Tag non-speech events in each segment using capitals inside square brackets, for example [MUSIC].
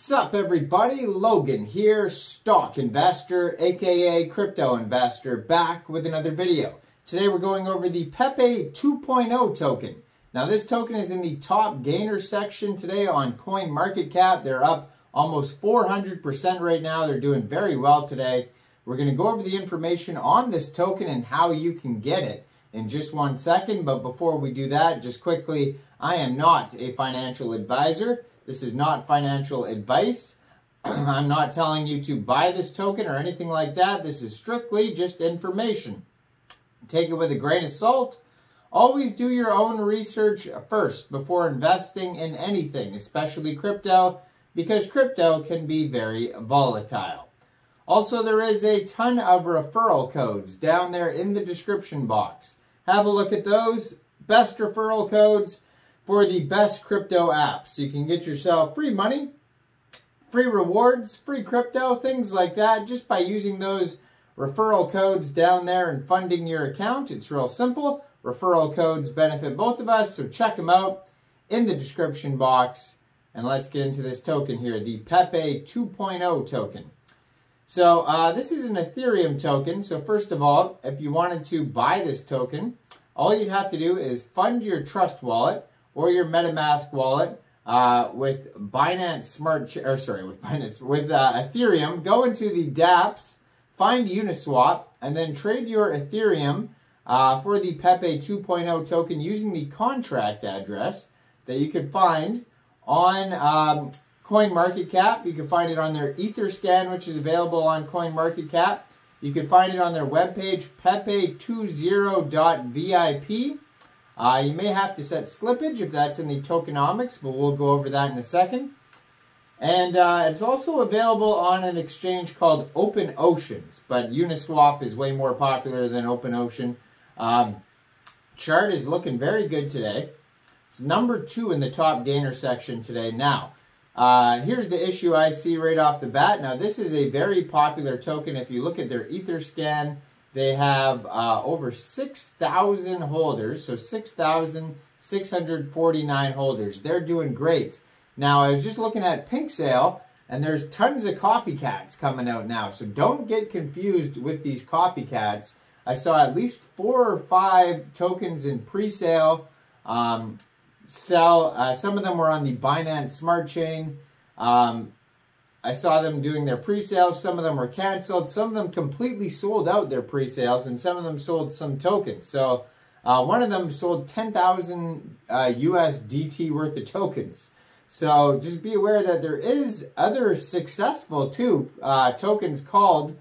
Sup everybody, Logan here, stock investor, aka crypto investor, back with another video. Today we're going over the Pepe 2.0 token. Now this token is in the top gainer section today on CoinMarketCap. They're up almost 400% right now. They're doing very well today. We're going to go over the information on this token and how you can get it in just one second. But before we do that, just quickly, I am not a financial advisor. This is not financial advice. [CLEARS THROAT] I'm not telling you to buy this token or anything like that. This is strictly just information. Take it with a grain of salt. Always do your own research first before investing in anything, especially crypto, because crypto can be very volatile. Also, there is a ton of referral codes down there in the description box. Have a look at those. Best referral codes for the best crypto apps. You can get yourself free money, free rewards, free crypto, things like that, just by using those referral codes down there and funding your account. It's real simple. Referral codes benefit both of us, so check them out in the description box. And let's get into this token here, the Pepe 2.0 token. So uh, this is an Ethereum token. So first of all, if you wanted to buy this token, all you'd have to do is fund your Trust wallet or your MetaMask wallet uh, with Binance Smart, or sorry, with Binance, with uh, Ethereum, go into the dApps, find Uniswap, and then trade your Ethereum uh, for the Pepe 2.0 token using the contract address that you could find on um, CoinMarketCap. You can find it on their Etherscan, which is available on CoinMarketCap. You can find it on their webpage, pepe20.vip. Uh, you may have to set slippage if that's in the tokenomics, but we'll go over that in a second. And uh, it's also available on an exchange called Open Oceans, but Uniswap is way more popular than Open Ocean. Um, chart is looking very good today. It's number two in the top gainer section today. Now, uh, here's the issue I see right off the bat. Now, this is a very popular token. If you look at their Etherscan, they have uh, over 6,000 holders, so 6,649 holders. They're doing great. Now, I was just looking at Pink Sale, and there's tons of copycats coming out now, so don't get confused with these copycats. I saw at least four or five tokens in pre-sale um, sell. Uh, some of them were on the Binance Smart Chain. Um, I saw them doing their pre-sales. Some of them were canceled. Some of them completely sold out their pre-sales, and some of them sold some tokens. So uh, one of them sold 10,000 uh, USDT worth of tokens. So just be aware that there is other successful too uh, tokens called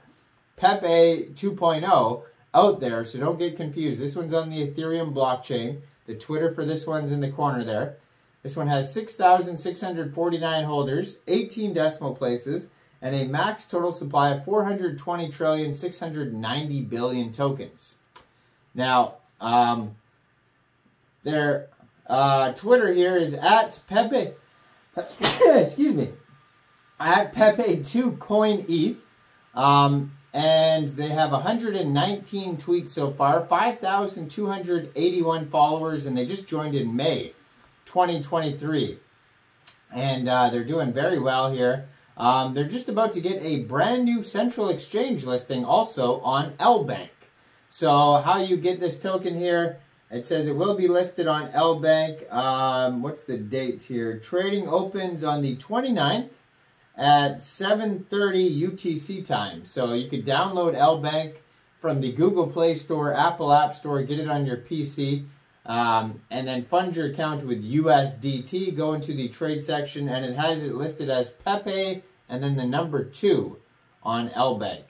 Pepe 2.0 out there. So don't get confused. This one's on the Ethereum blockchain. The Twitter for this one's in the corner there. This one has 6,649 holders, 18 decimal places, and a max total supply of 420 trillion 690 billion tokens. Now, um, their uh, Twitter here is at Pepe. [COUGHS] excuse me, at Pepe2 Coin ETH. Um, and they have 119 tweets so far, 5,281 followers, and they just joined in May. 2023. And uh, they're doing very well here. Um, they're just about to get a brand new central exchange listing also on LBank. So how you get this token here, it says it will be listed on LBank. Um, what's the date here? Trading opens on the 29th at 7.30 UTC time. So you could download LBank from the Google Play Store, Apple App Store, get it on your PC. Um, and then fund your account with USDT. Go into the trade section, and it has it listed as Pepe and then the number two on L Bank.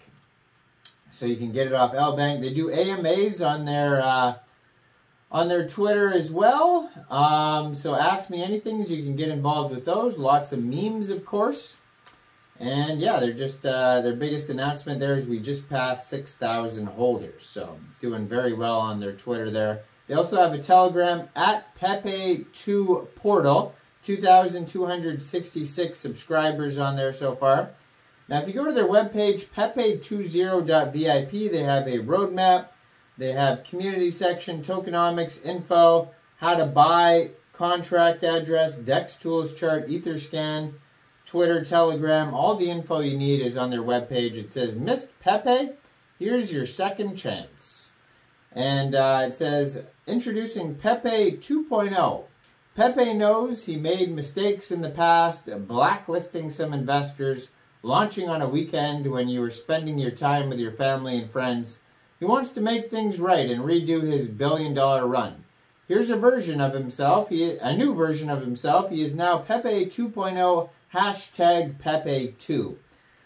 So you can get it off L Bank. They do AMAs on their uh, on their Twitter as well. Um, so ask me anything, you can get involved with those. Lots of memes, of course. And yeah, they're just uh, their biggest announcement there is we just passed 6,000 holders. So doing very well on their Twitter there. They also have a Telegram at Pepe2 Portal. 2,266 subscribers on there so far. Now, if you go to their webpage, pepe20.vip, they have a roadmap. They have community section, tokenomics, info, how to buy, contract address, DEX tools chart, Etherscan, Twitter, Telegram, all the info you need is on their webpage. It says, Missed Pepe? Here's your second chance. And uh, it says, Introducing Pepe 2.0. Pepe knows he made mistakes in the past, blacklisting some investors, launching on a weekend when you were spending your time with your family and friends. He wants to make things right and redo his billion dollar run. Here's a version of himself, he, a new version of himself. He is now Pepe 2.0, hashtag Pepe 2.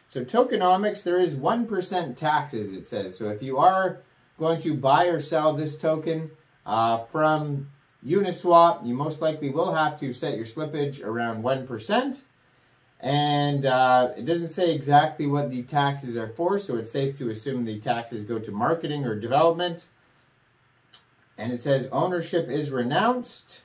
So tokenomics, there is 1% taxes, it says. So if you are going to buy or sell this token uh, from Uniswap, you most likely will have to set your slippage around 1%. And uh, it doesn't say exactly what the taxes are for, so it's safe to assume the taxes go to marketing or development. And it says ownership is renounced.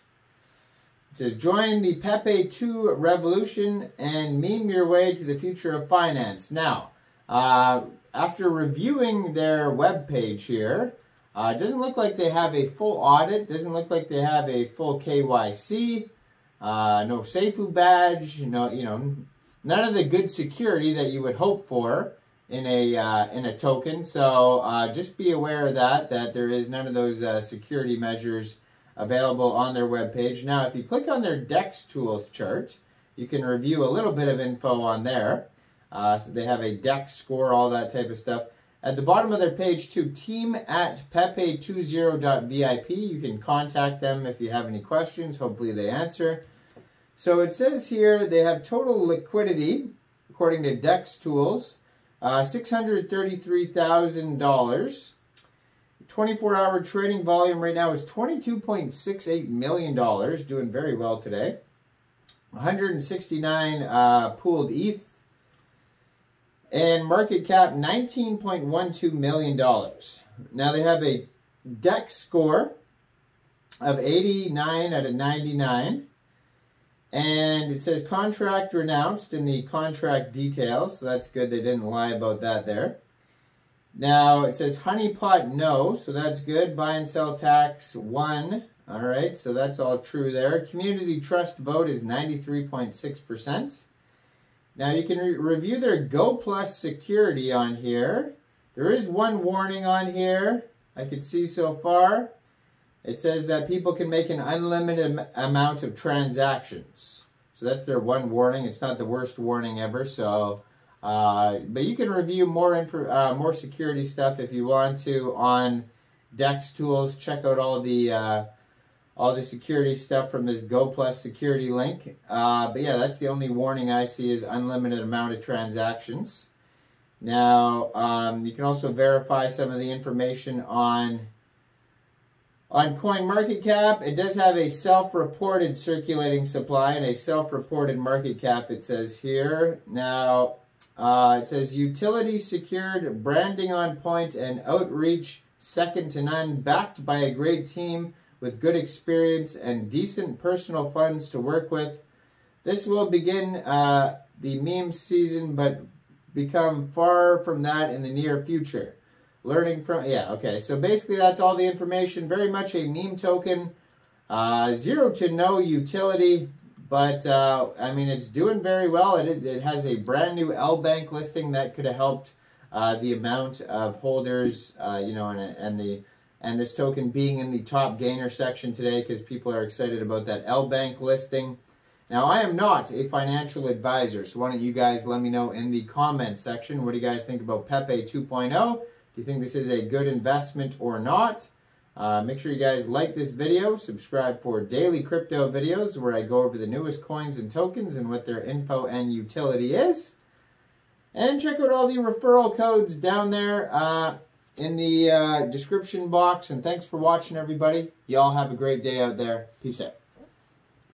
It says join the Pepe 2 revolution and meme your way to the future of finance. Now, uh, after reviewing their web page here, uh, doesn't look like they have a full audit. Doesn't look like they have a full KYC. Uh, no SAFU badge. No, you know, none of the good security that you would hope for in a uh, in a token. So uh, just be aware of that. That there is none of those uh, security measures available on their webpage. Now, if you click on their DEX tools chart, you can review a little bit of info on there. Uh, so they have a DEX score, all that type of stuff. At the bottom of their page too, team at pepe20.vip. You can contact them if you have any questions. Hopefully they answer. So it says here they have total liquidity, according to DEX Tools, uh, $633,000. 24-hour trading volume right now is $22.68 million, doing very well today. 169 uh, pooled ETH, and market cap $19.12 million. Now they have a DEX score of 89 out of 99. And it says contract renounced in the contract details, so that's good. They didn't lie about that there. Now it says honeypot no, so that's good. Buy and sell tax one. All right, so that's all true there. Community trust vote is 93.6%. Now you can re review their Go Plus security on here. There is one warning on here I can see so far. It says that people can make an unlimited amount of transactions. So that's their one warning. It's not the worst warning ever. So, uh, but you can review more info, uh, more security stuff if you want to on Dex Tools. Check out all the uh, all the security stuff from this Go Plus security link. Uh, but yeah, that's the only warning I see is unlimited amount of transactions. Now, um, you can also verify some of the information on on CoinMarketCap. It does have a self-reported circulating supply and a self-reported market cap, it says here. Now, uh, it says utility secured, branding on point, and outreach second to none, backed by a great team with good experience and decent personal funds to work with. This will begin uh, the meme season, but become far from that in the near future. Learning from, yeah, okay. So basically that's all the information. Very much a meme token. Uh, zero to no utility, but uh, I mean, it's doing very well. It, it has a brand new L Bank listing that could have helped uh, the amount of holders, uh, you know, and, and the and this token being in the top gainer section today because people are excited about that L Bank listing. Now, I am not a financial advisor, so why don't you guys let me know in the comment section, what do you guys think about Pepe 2.0? Do you think this is a good investment or not? Uh, make sure you guys like this video, subscribe for daily crypto videos where I go over the newest coins and tokens and what their info and utility is. And check out all the referral codes down there. Uh, in the uh, description box. And thanks for watching, everybody. Y'all have a great day out there. Peace out.